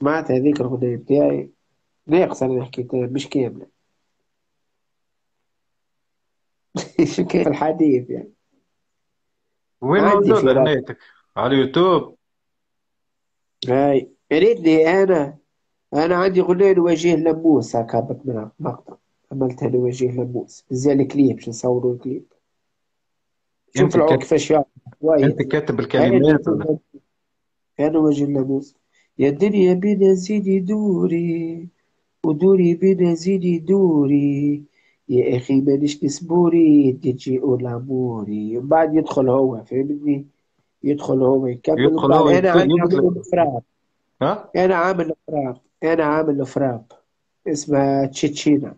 سمعت هذيك الغنية بتاعي. ناقصة أنا حكيتها مش كاملة. شو كيف الحديث يعني. وين عندي في رأس غنيتك على اليوتيوب. هاي يا ريتني أنا. أنا عندي غنية نواجه لموس هكا هبط منها مقطع عملتها نواجه لموس. زي الكليب باش نصوروا الكليب. شوف أنت العود كيفاش يعرف. أنت كاتب الكلمات ولا أنا وجه لموس. يا الدنيا بينا زيدي دوري ودوري بينا زيدي دوري. يا أخي مانيش نسبوري تجي أولاموري ومن بعد يدخل هو فهمتني؟ يدخل هو يكمل يدخل هو يطلق عامل فراب ها؟ أنا عامل فراب أنا عامل فراب اسمها تشيتشينا.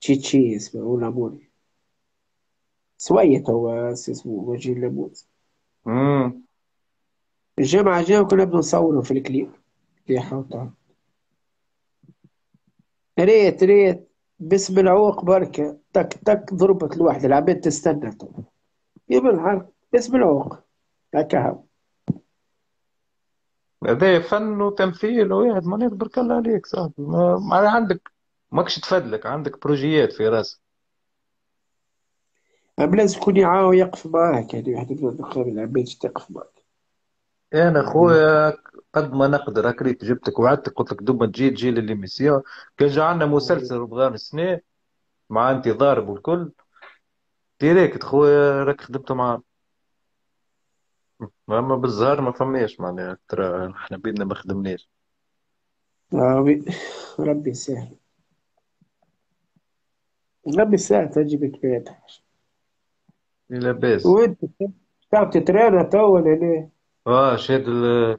تشيتشي اسمه أولاموري سويت هو اسمه وجه الليموس امم الجامعة الجاية كنا نصوره في الكليب. يا حوطة ريت ريت. باسم العوق بركة. تك تك ضربت الواحدة العباد تستنى تو. يوم الحرب باسم العوق هكا هذا فن وتمثيل. وواحد ما يقدر كلا عليك. صاحبي ما, ما عندك ماكش تفدلك. عندك بروجيات في راسك أما لازم يكون يعاون يقف معاك. يعني واحد نقابل العباد تقف معاك. أنا خويا قد ما نقدر هكريت جبتك وعدتك قلت لك دوما تجي تجي لل émission كان جا عندنا مسلسل بغى سنة مع انت ضارب والكل direct خويا راك خدمت معاه أما بالزهر ما فماش معناها ترى إحنا بيدنا ما خدمناش. آمين ربي يسهل. ربي يسهل تجيب كبير. لا باس وانت تعرف تترينا تو ولا ليه؟ آه شاد ال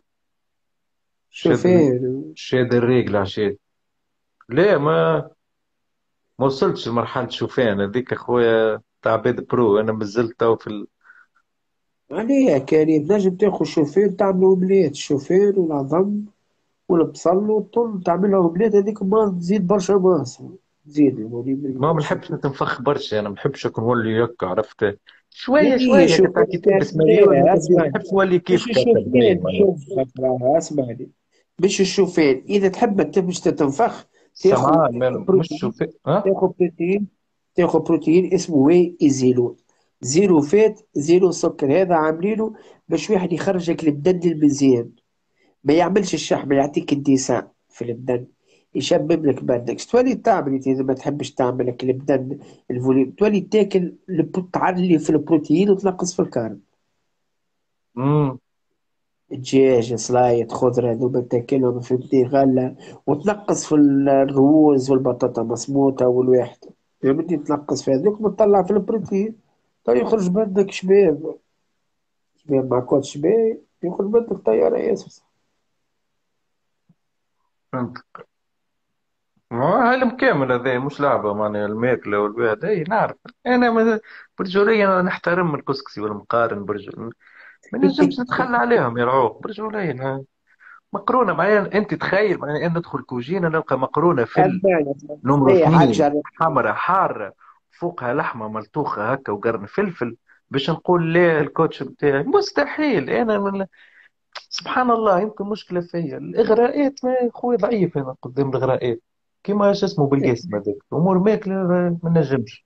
شاد شاد الريقل عشان لا ما ما وصلتش لمرحلة شوفان هذيك أخويا تاع عباد pro. أنا مازلت تو في ال... عليه يا كريم. نجم تاخذ شوفير تعملوا omelette ال chou-fleur والعظم والبصل والثوم تعملها اومليت هذيك ما تزيد برشا masse. تزيد. ما بنحبش شوفير نتنفخ برشا. أنا ما نكون نولي يكا عرفت؟ مليون كاسمية وتبدي اسمعني نحب نولي مش كيف شوف راها اسمعني مش الشوفان إذا تحب تمش تتنفخ تأخذ بروتين. تأخذ بروتين. تأخذ بروتين اسمه whey isolate. zero fat zero سكر. هذا عاملينه باش واحد يخرجك البدن المزيان. ما يعملش الشحم يعطيك ال dessin في البدن يشبب لك بدنك تولي تعمل إذا ما تحبش تعمل لك البدن ال volume تولي تاكل تعلي في البروتين وتنقص في ال carb. امم الدجاج سلايط خضرة هذوما تاكلهم فهمتني غلة. وتنقص في الرز والبطاطا مسموطة والواحد. فهمتني تنقص في هذوك وتطلع في البروتين. تو يخرج بدك شباب. شباب مع كوت شباب يخرج بدك طيارة ياسر فهمت ما علم كامل هذا مش لعبة معناها الماكلة والواحد اي نعرف. أنا ما- برجوليا أنا نحترم الكسكسي والمقارن برجول ما نجمش نتخلى عليهم يا رعوق برجوليا مقرونة. معايا أنت تخيل معايا أن ندخل كوجينة نلقى مقرونة فل أسمعني نمرة اثنين. حاجة حمرا حارة. فوقها لحمة ملطوخة هكا وقرن فلفل. باش نقول لا الكوتش بتاعي مستحيل. أنا من... سبحان الله يمكن مشكلة فيا. الإغراءات ما خويا ضعيف أنا قدام الإغراءات. كيما شو اسمه بالقاسم هذاك. امور ماكلة ما نجمش.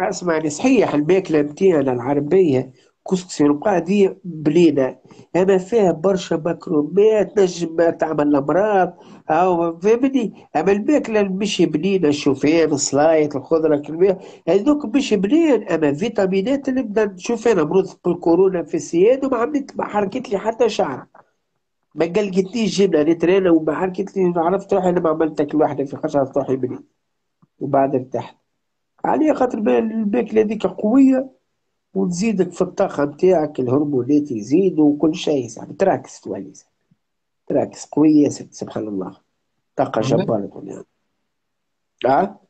اسمعني صحيح الماكلة متاعنا العربية كسكسي والقاعدية بليلة. أما فيها برشا مكرومات نجم تعمل أمراض. أو فهمني أما الماكلة مش بنينة الشوفان السلايط الخضرة كلها هذوك مش بنين أما فيتامينات اللي بدنا نشوف أنا مرض بالكورونا في السياد وما عملت ما حركت لي حتى شعرة ما قلقتنيش جبنة نترينا وما حركت لي عرفت روحي أنا ما عملت أكل واحدة في خشرة روحي مني وبعد ارتحت. عليه خاطر ما- الماكلة هذيك قوية وتزيدك في الطاقة متاعك الهرمونات يزيدوا وكل شيء صاحبي تراكس تولي تراكس قوية ست سبحان الله. طاقة جبارة يعني آه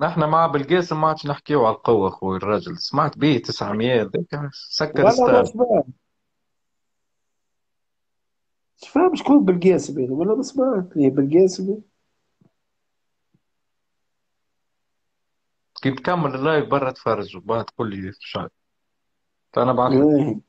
نحن مع بالقاسم ما عادش نحكيو على القوة خوي الراجل سمعت به 900 ذاك سكر ستار. فاهم شكون بالقاسم يعني والله ما سمعت ليه بالقاسم كي تكمل اللايف برا تفرج وبعد تقول لي شو فأنا بعث لك آه.